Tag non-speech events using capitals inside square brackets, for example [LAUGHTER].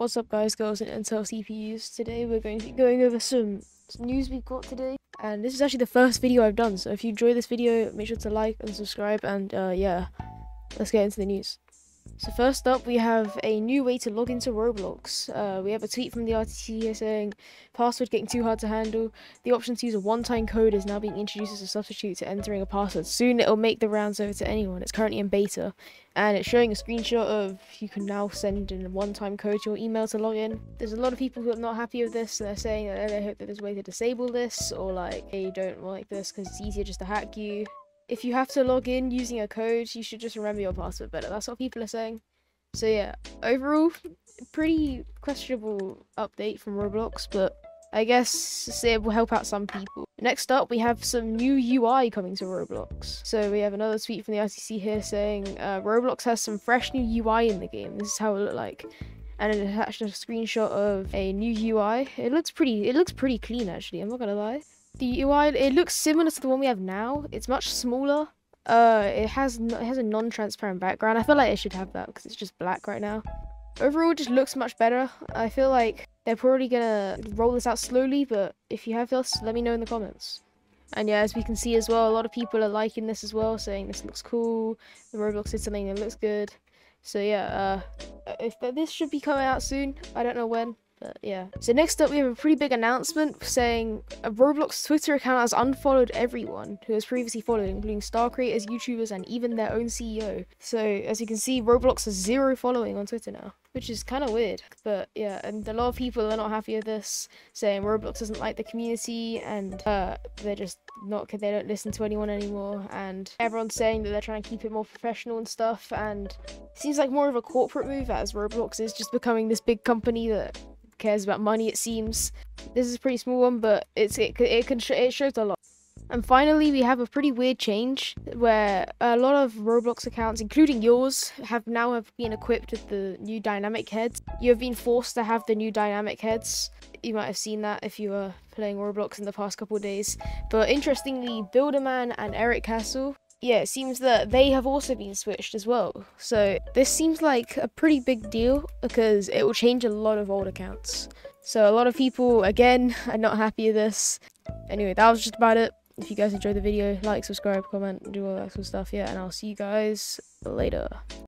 What's up guys, girls, and Intel CPUs? Today we're going to be going over some, news we've got today. And this is actually the first video I've done, so if you enjoy this video, make sure to like and subscribe, and uh, yeah, let's get into the news. So first up, we have a new way to log into Roblox. Uh, we have a tweet from the RTC saying, password getting too hard to handle. The option to use a one-time code is now being introduced as a substitute to entering a password. Soon it'll make the rounds over to anyone. It's currently in beta. And it's showing a screenshot of you can now send in a one-time code to your email to log in. There's a lot of people who are not happy with this. They're saying that they hope that there's a way to disable this or like they don't like this because it's easier just to hack you if you have to log in using a code, you should just remember your password better. That's what people are saying. So yeah, overall, pretty questionable update from Roblox, but I guess it will help out some people. Next up, we have some new UI coming to Roblox. So we have another tweet from the RTC here saying uh, Roblox has some fresh new UI in the game. This is how it looked like. And it attached a screenshot of a new UI. It looks pretty. It looks pretty clean actually. I'm not gonna lie. The UI, it looks similar to the one we have now. It's much smaller. Uh, it has it has a non-transparent background. I feel like it should have that because it's just black right now. Overall, just looks much better. I feel like they're probably gonna roll this out slowly, but if you have this, let me know in the comments. And yeah, as we can see as well, a lot of people are liking this as well, saying this looks cool. The Roblox did something that looks good. So yeah, uh, if this should be coming out soon. I don't know when. But yeah. So next up, we have a pretty big announcement saying a Roblox Twitter account has unfollowed everyone who has previously followed, including star creators, YouTubers, and even their own CEO. So as you can see, Roblox has zero following on Twitter now, which is kind of weird. But yeah, and a lot of people are not happy with this, saying Roblox doesn't like the community and uh, they're just not they don't listen to anyone anymore and everyone's saying that they're trying to keep it more professional and stuff and it seems like more of a corporate move as roblox is just becoming this big company that cares about money, it seems. This is a pretty small one, but it's it, it, can it shows a lot. And finally, we have a pretty weird change where a lot of Roblox accounts, including yours, have now have been equipped with the new dynamic heads. You have been forced to have the new dynamic heads. You might have seen that if you were playing Roblox in the past couple days. But interestingly, Builderman and Erik Cassel yeah, it seems that they have also been switched as well. So this seems like a pretty big deal because it will change a lot of old accounts. So a lot of people, again, [LAUGHS] are not happy with this. Anyway, that was just about it. If you guys enjoyed the video, like, subscribe, comment, do all that sort of stuff. Yeah, and I'll see you guys later.